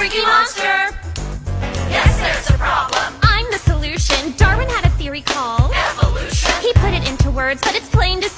freaky monster! Yes, there's a problem. I'm the solution. Darwin had a theory called evolution. He put it into words, but it's plain to